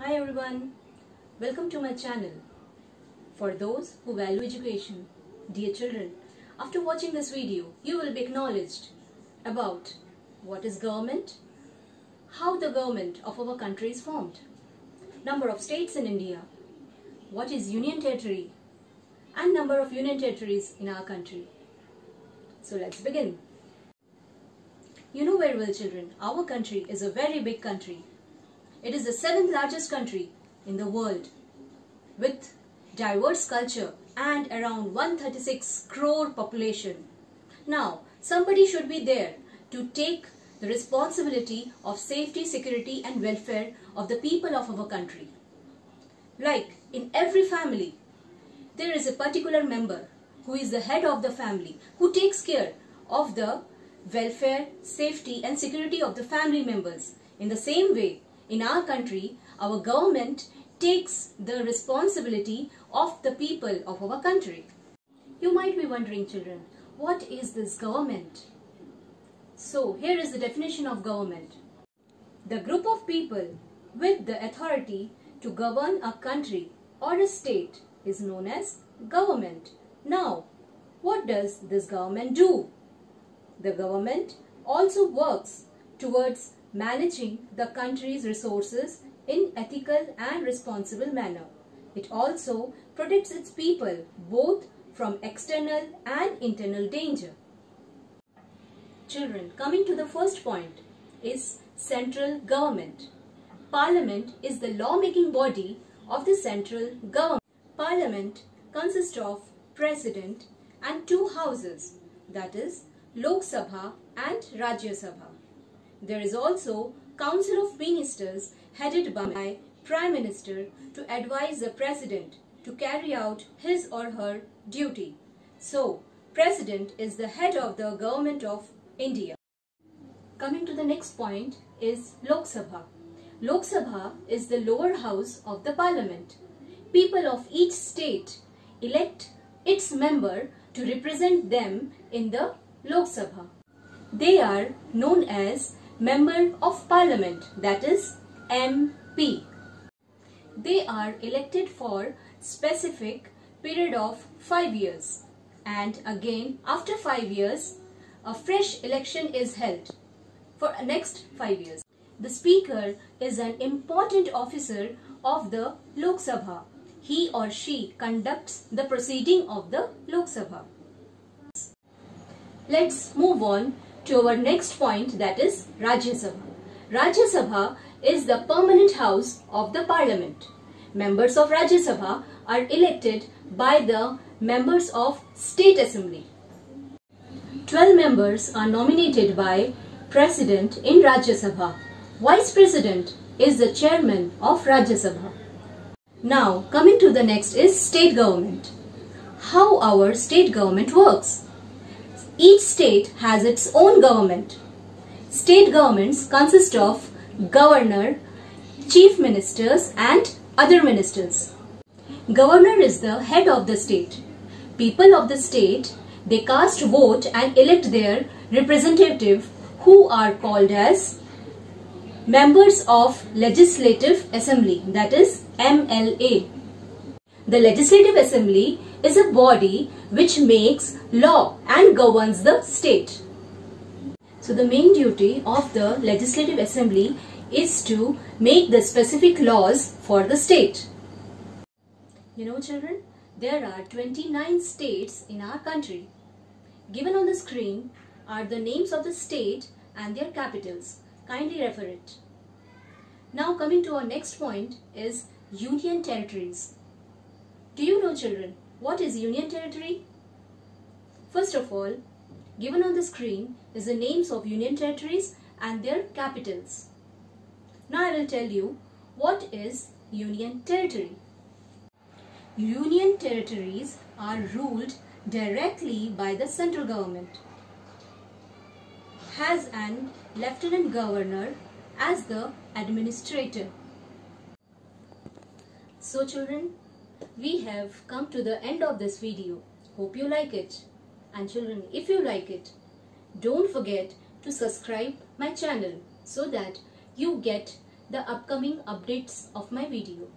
Hi everyone, welcome to my channel. For those who value education, dear children, after watching this video, you will be acknowledged about what is government, how the government of our country is formed, number of states in India, what is union territory, and number of union territories in our country. So let's begin. You know very well children, our country is a very big country. It is the seventh largest country in the world with diverse culture and around 136 crore population. Now, somebody should be there to take the responsibility of safety, security and welfare of the people of our country. Like in every family, there is a particular member who is the head of the family who takes care of the welfare, safety and security of the family members. In the same way, in our country, our government takes the responsibility of the people of our country. You might be wondering children, what is this government? So here is the definition of government. The group of people with the authority to govern a country or a state is known as government. Now, what does this government do? The government also works towards managing the country's resources in ethical and responsible manner. It also protects its people both from external and internal danger. Children, coming to the first point is central government. Parliament is the lawmaking body of the central government. Parliament consists of president and two houses that is Lok Sabha and Rajya Sabha. There is also Council of Ministers headed by Prime Minister to advise the President to carry out his or her duty. So, President is the head of the government of India. Coming to the next point is Lok Sabha. Lok Sabha is the lower house of the parliament. People of each state elect its member to represent them in the Lok Sabha. They are known as Member of Parliament that is MP. They are elected for specific period of 5 years and again after 5 years a fresh election is held for next 5 years. The speaker is an important officer of the Lok Sabha. He or she conducts the proceeding of the Lok Sabha. Let's move on to our next point that is Rajya Sabha. Rajya Sabha is the permanent house of the parliament. Members of Rajya Sabha are elected by the members of state assembly. 12 members are nominated by president in Rajya Sabha. Vice president is the chairman of Rajya Sabha. Now coming to the next is state government. How our state government works. Each state has its own government. State governments consist of governor, chief ministers and other ministers. Governor is the head of the state. People of the state, they cast vote and elect their representative who are called as members of legislative assembly that is MLA. The legislative assembly is a body which makes law and governs the state. So the main duty of the legislative assembly is to make the specific laws for the state. You know children, there are 29 states in our country. Given on the screen are the names of the state and their capitals. Kindly refer it. Now coming to our next point is Union Territories. Do you know children what is Union Territory? First of all, given on the screen is the names of Union Territories and their capitals. Now I will tell you what is Union Territory. Union Territories are ruled directly by the central government. Has an Lieutenant Governor as the administrator. So children, we have come to the end of this video. Hope you like it. And children, if you like it, don't forget to subscribe my channel so that you get the upcoming updates of my video.